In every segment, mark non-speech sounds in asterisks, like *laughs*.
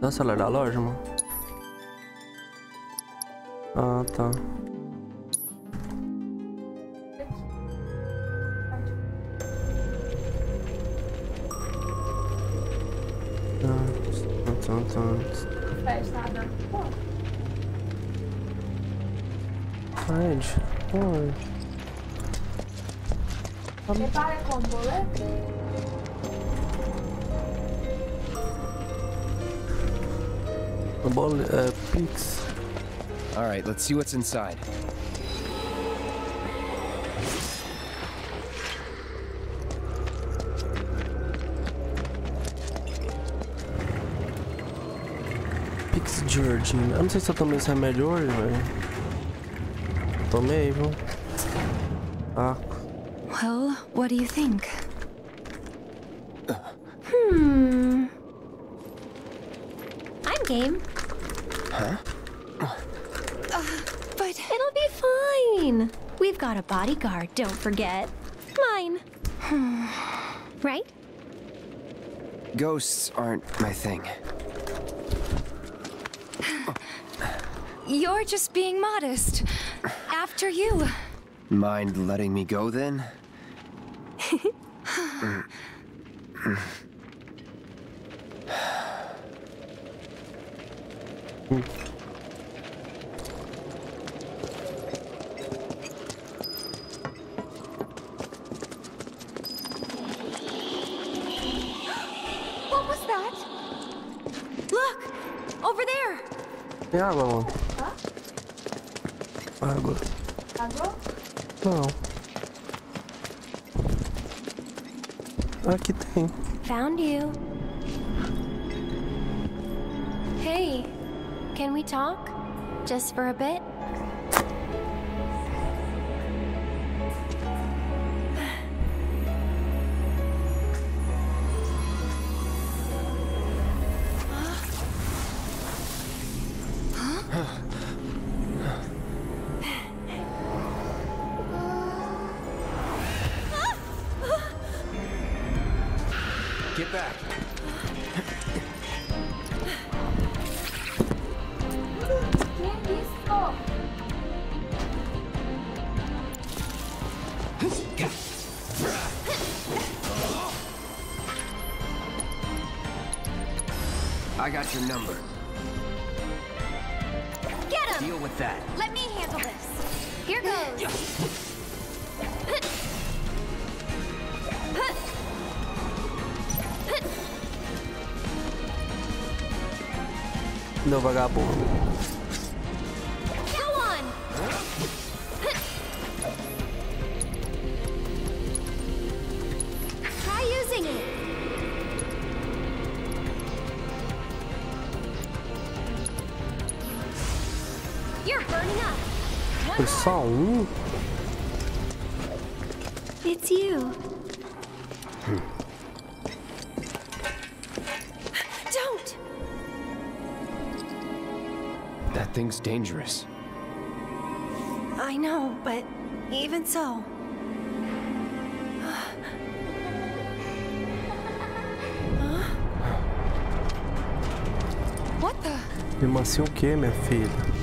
Dá o celular da loja, mano? Ah, tá. Tá, tá, tá. Fred tá dando. Fred, oi. Você com boleto? A bol é, Pix. All right, let's see what's inside. Pix Georgine. Eu não sei se eu tomei esse remédio hoje, velho. Tomei, viu? Ah, Well, what do you think? Hmm. I'm game. Huh? But it'll be fine. We've got a bodyguard, don't forget. Mine. *sighs* right? Ghosts aren't my thing. You're just being modest. After you. Mind letting me go then? *laughs* Mm. What was that? Look! Over there! tem água, mano? Água. Pagou? Não. Aqui tem. Found you. Hey, can we talk? Just for a bit? Back. I got your number. Get him! Deal with that. Let me handle this. Here goes. Up. Foi só um? That thing's dangerous. I know, but even so. Huh? What the? Mesmo assim o que, minha filha?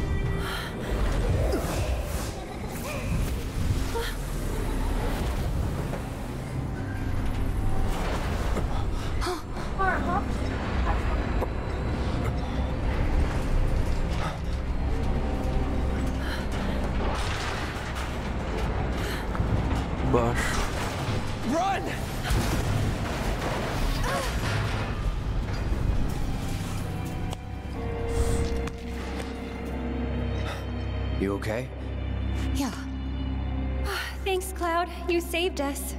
Saved us.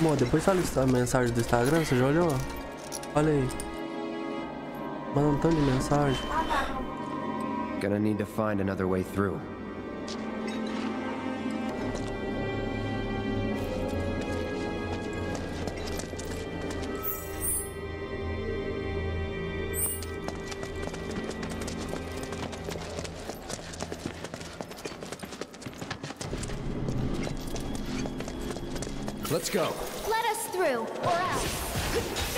Bom, depois a lista a mensagem do Instagram, você já olhou? Olha aí. Manda um tanto de mensagem. Gonna need to find another way through. Let's go. Let us through, or else.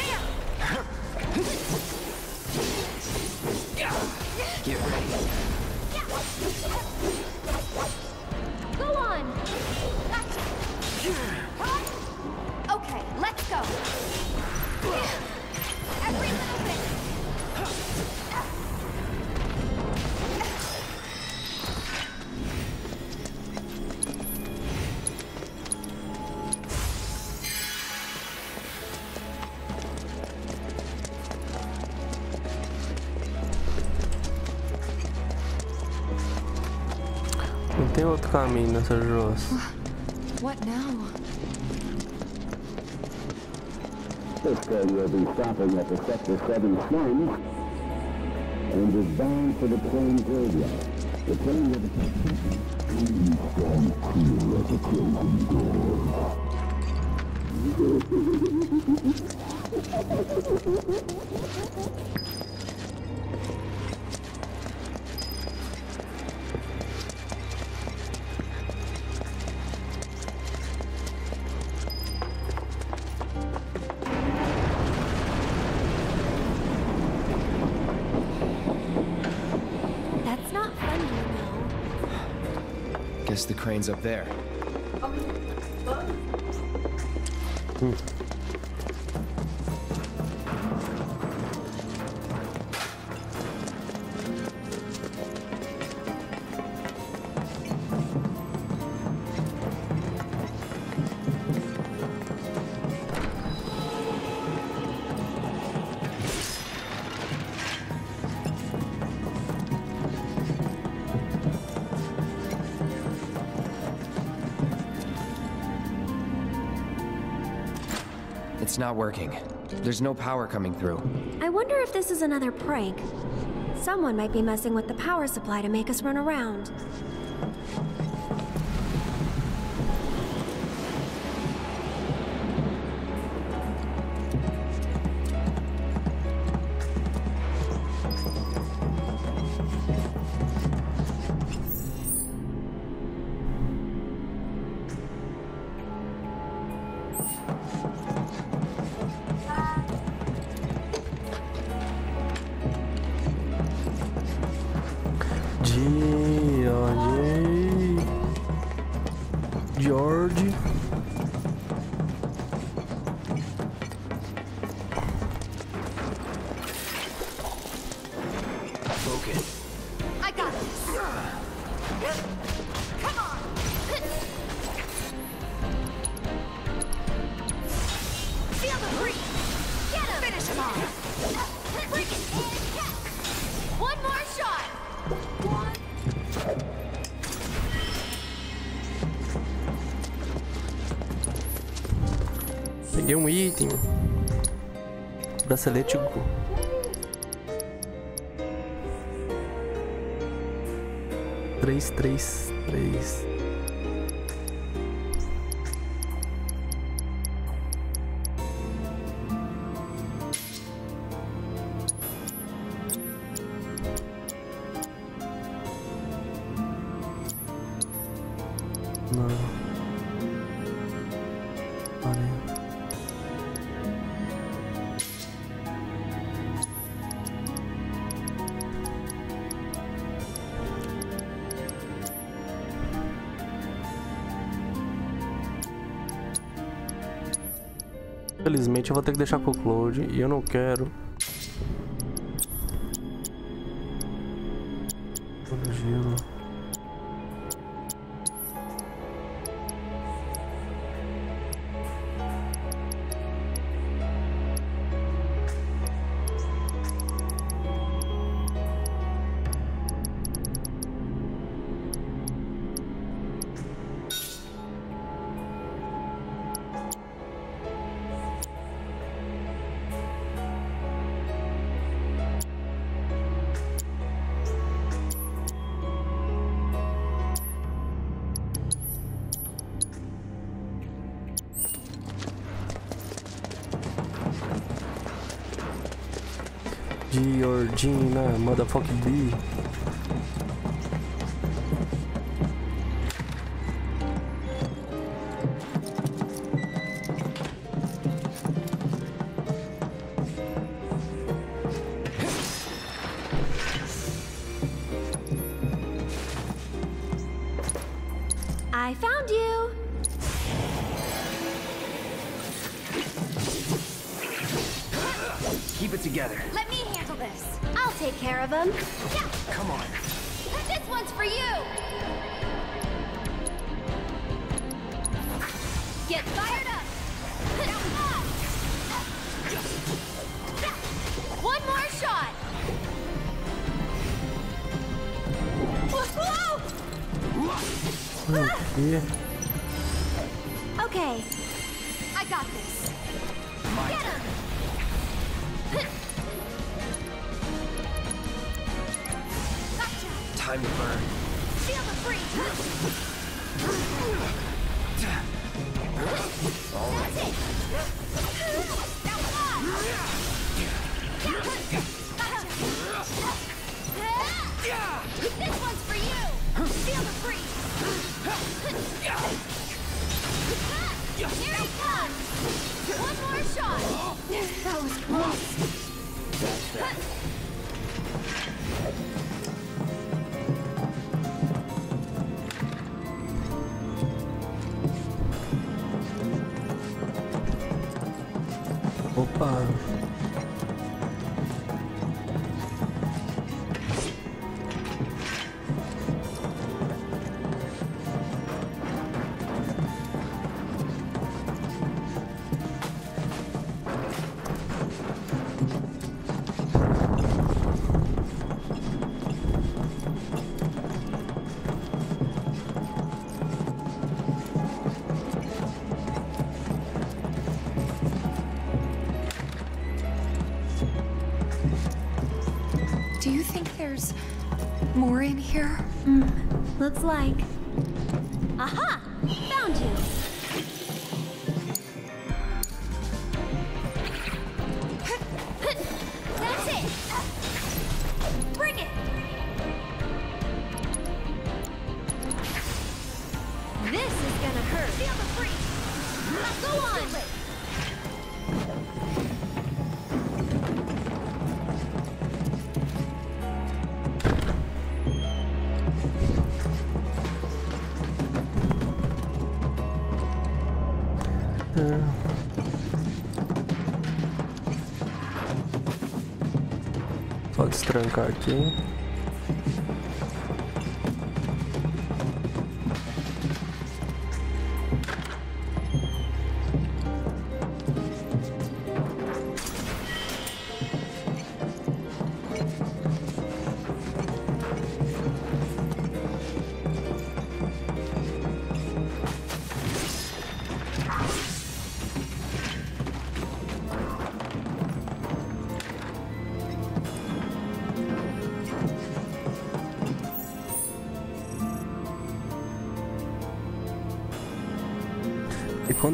Não tem outro caminho nessas ruas. What now? This train will be stopping at the Sector 7 slums and is bound for the train graveyard. The train will be... Please stand clear of the closing doors. Know. Guess the crane's up there. Oh, It's not working. There's no power coming through. I wonder if this is another prank. Someone might be messing with the power supply to make us run around. Peguei um item. Bracelete Go. Três, três, três. Felizmente eu vou ter que deixar com o Cloud e eu não quero. Your Gina, né? Motherfuck B. E *laughs* Okay. I got this. Get him! Gotcha! Time to burn. Feel the freeze! That's it! Now fly! Gotcha! This Here it comes! One more shot! That was close. Here? Mm. Looks like. trancar aqui.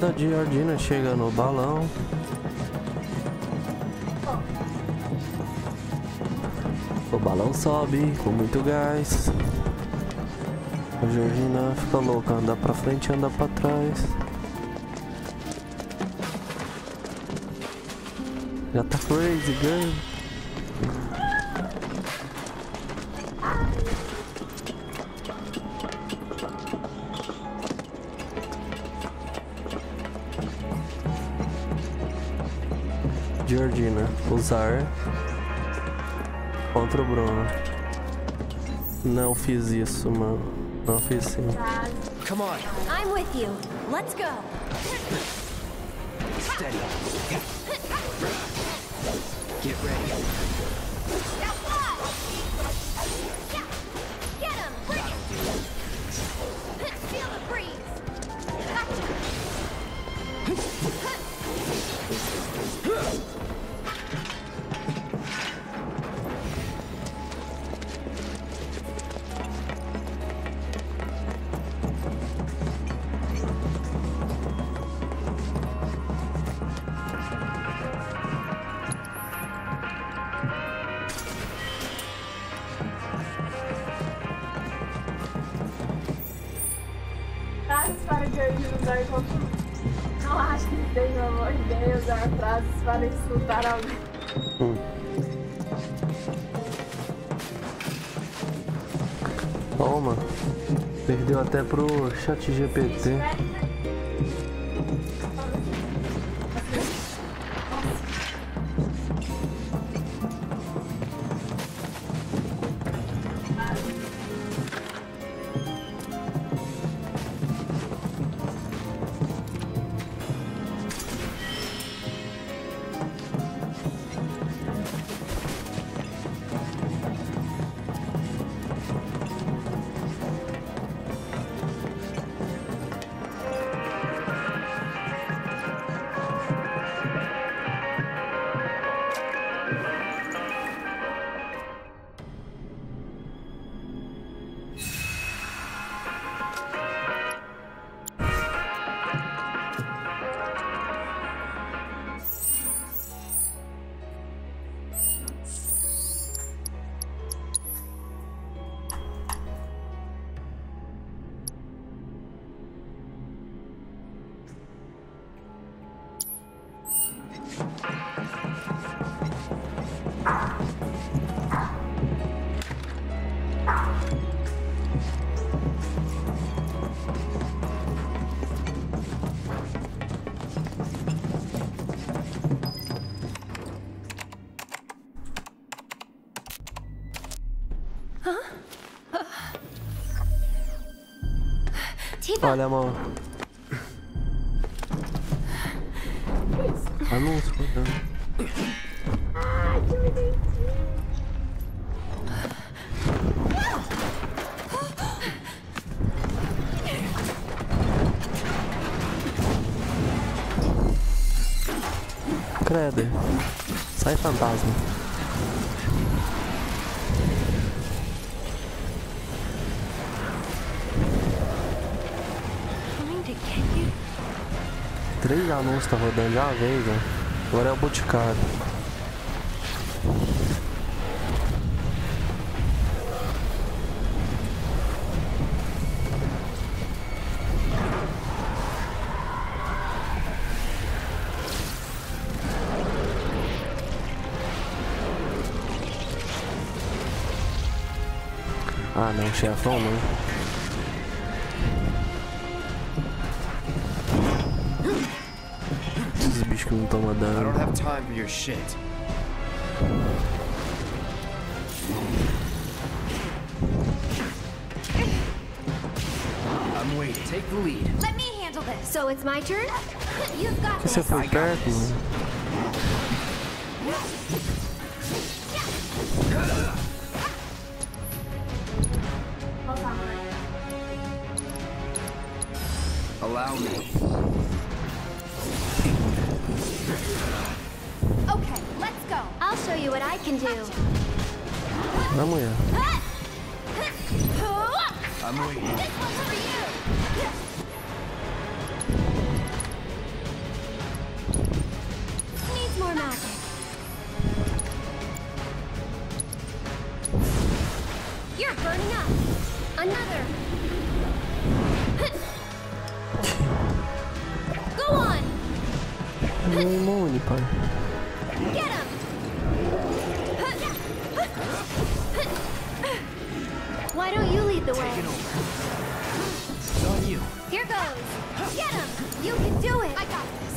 E quando a Giardina chega no balão. O balão sobe com muito gás. A Georgina fica louca, anda pra frente anda pra trás. Já tá crazy, girl. Usar contra o Bruno. Não fiz isso, mano. Não fiz sim. Come on. I'm with you. Let's go. Steady. Get ready. Now fly! Yeah. Get him! Bring it! Feel the breeze! Gotcha! Até pro chat GPT. Olha, amor. Anúncio. Ai, que bonitinho. Credo. Sai fantasma. Três anúncios tá rodando já uma vez, ó. Agora é o Boticário. Ah não, chefão não. Esses bichos que não tomam I don't have time for your shit. I'm waiting. Take the lead. Let me handle this. So it's my turn? *laughs* You've got Que você this. foi perto, mano? Allow me. Can do. Na mulher. I'm waiting. Lead the way? Over. It's on you. Here goes. Get him. You can do it. I got this.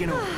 taken over.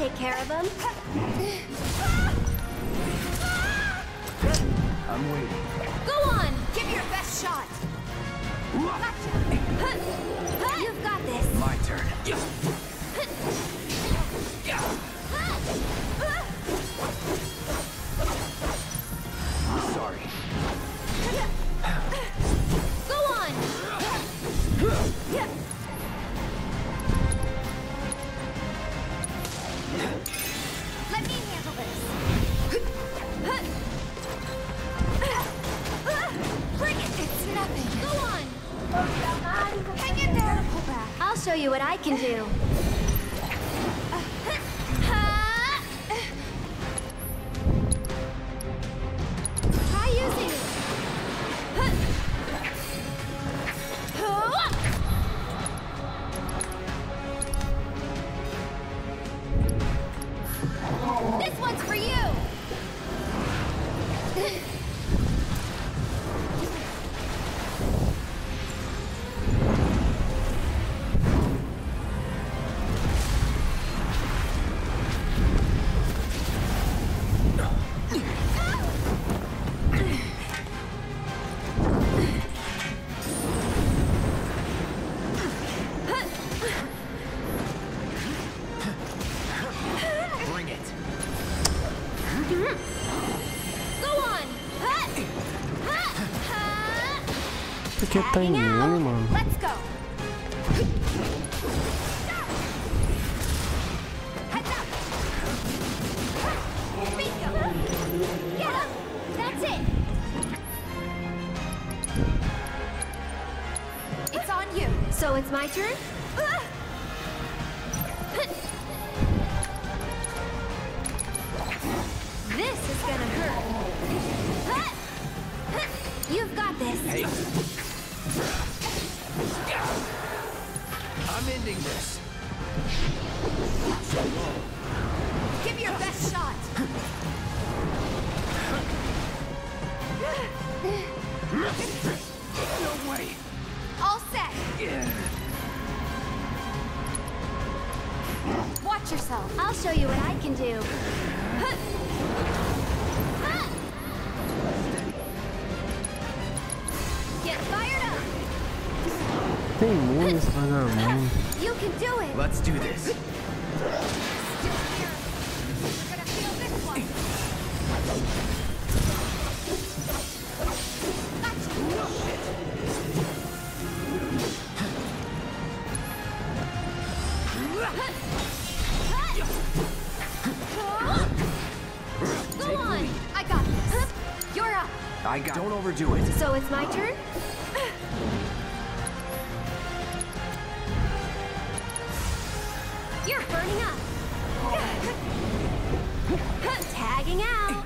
take care of them? show you what I can do. So it's my turn? This is gonna hurt. You've got this. Hey. I'm ending this. Give your best shot. Let's do this. Go on, I got this. You're up. I got. Don't overdo it. So it's my turn. Tagging out.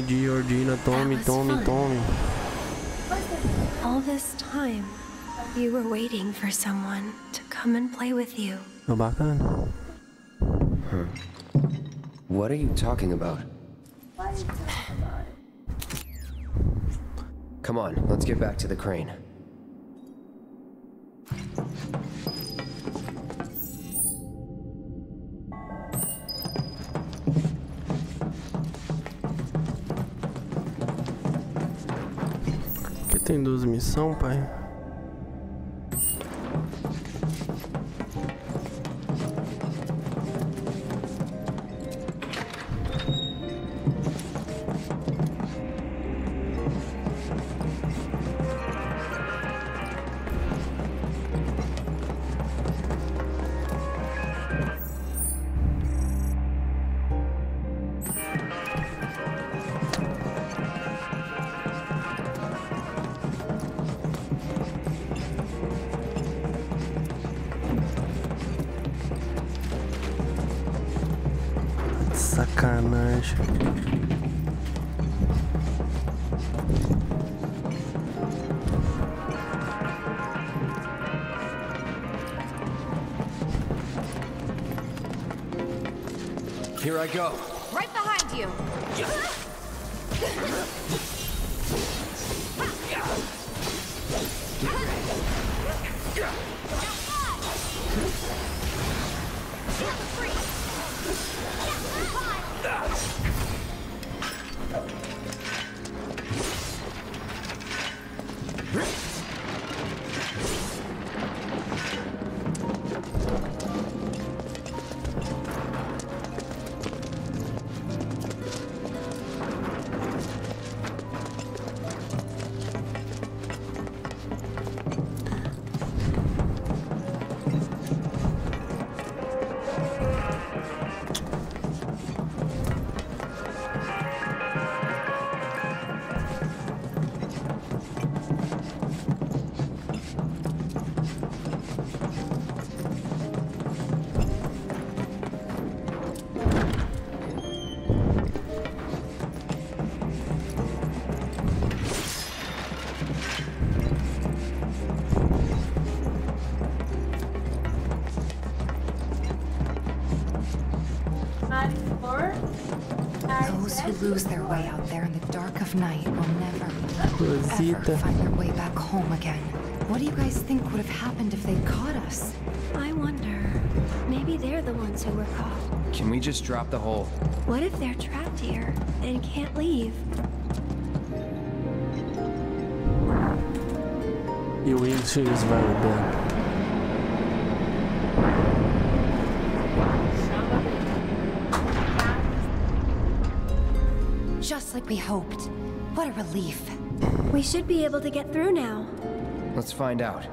Tome, Georgina, tome, tome, tome. All this time, you were waiting for someone to come and play with you. É bacana. What are you talking about? Come on, let's get back to the crane. Tem duas missões, pai. I go. Those who lose their way out there in the dark of night will never, ever find their way back home again. What do you guys think would have happened if they'd caught us? I wonder. Maybe they're the ones who were caught. Can we just drop the hole? What if they're trapped here and can't leave? You o Winchester very andando. We hoped. What a relief. We should be able to get through now. Let's find out.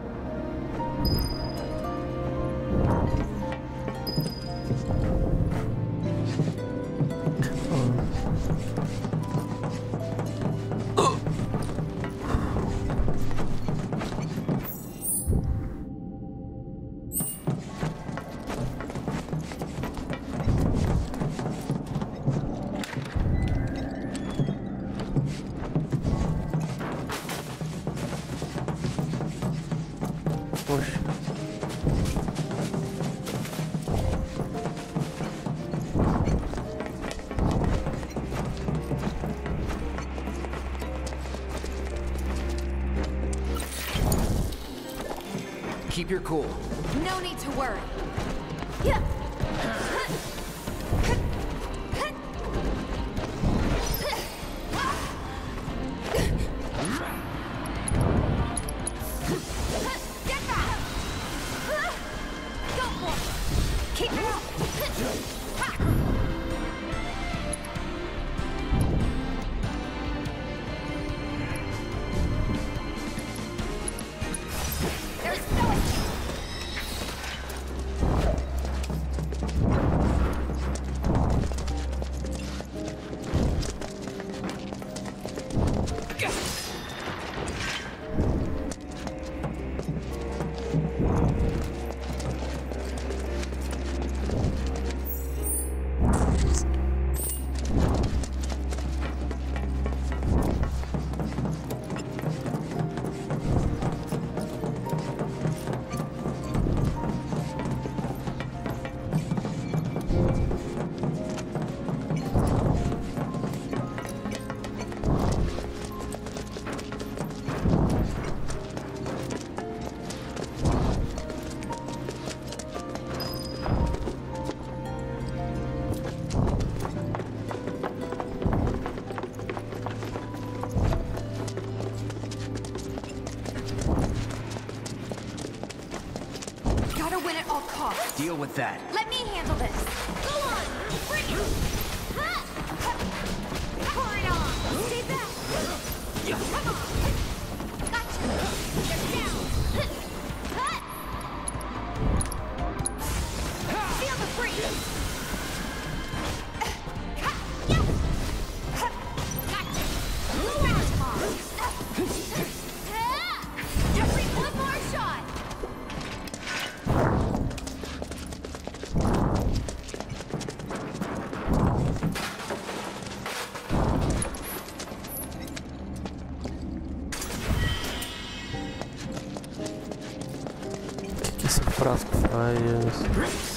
Keep your cool. No need to worry. That. фраз понравилась.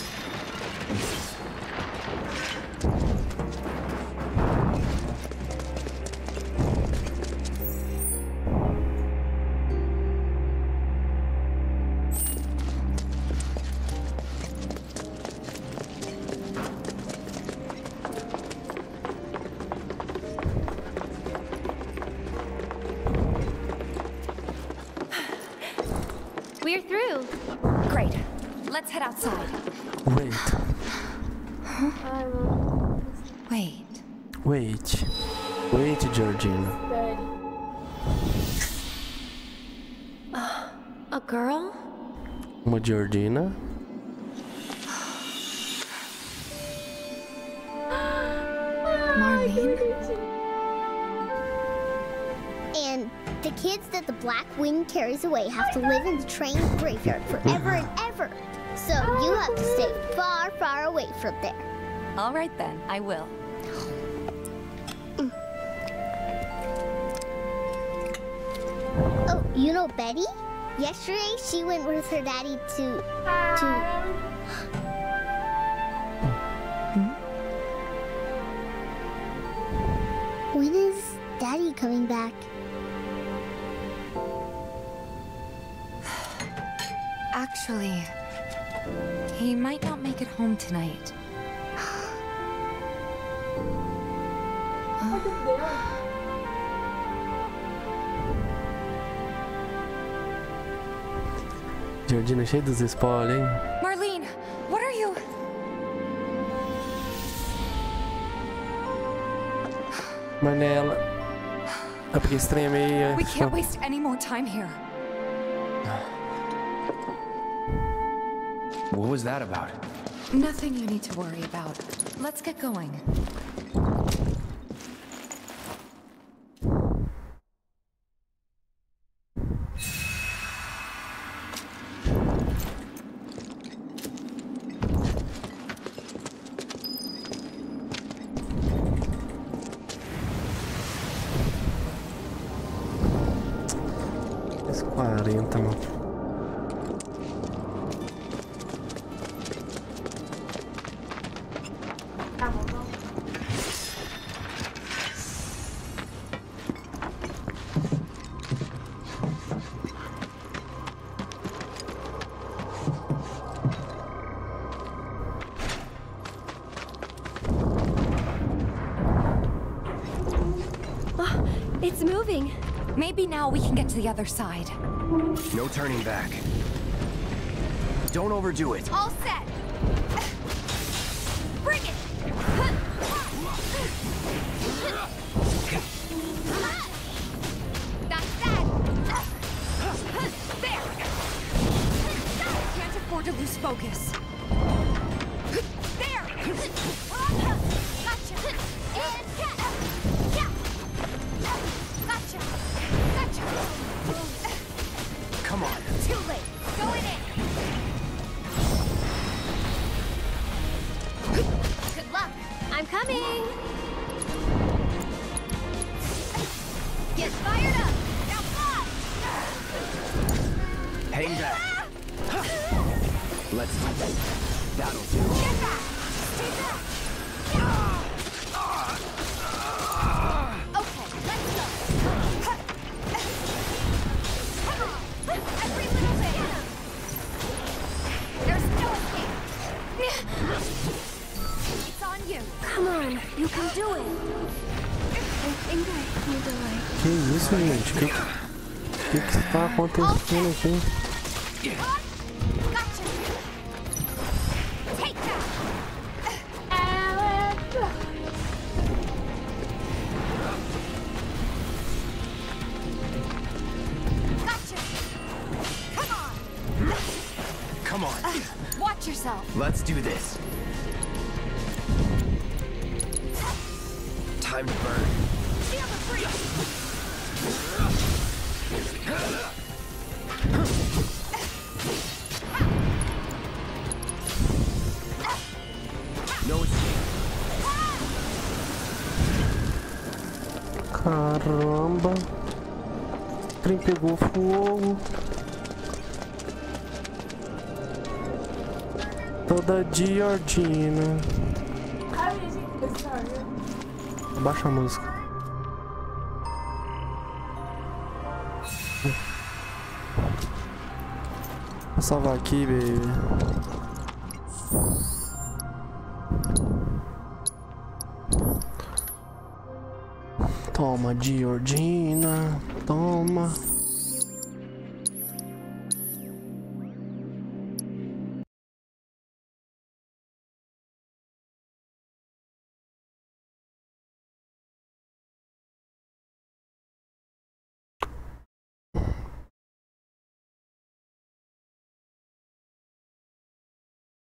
Have to live in the train graveyard forever and ever. So you have to stay far, far away from there. All right then, I will. Oh, you know Betty? Yesterday she went with her daddy to to hmm? When is daddy coming back? Actually, he might not make it home tonight. Georgina cheia dos spoilers, hein? Eh? Marlene, what are you? Mas nela. É porque estranha eh? meio. We can't waste any more time here. What was that about? Nothing you need to worry about. Let's get going. Now we can get to the other side. No turning back. Don't overdo it. All set. Come on! Watch yourself. Let's do this. Time to burn. Caramba. O trem pegou fogo. Toda Georgina. Abaixa a música. Salvar aqui, baby. Toma, Georgina. Toma.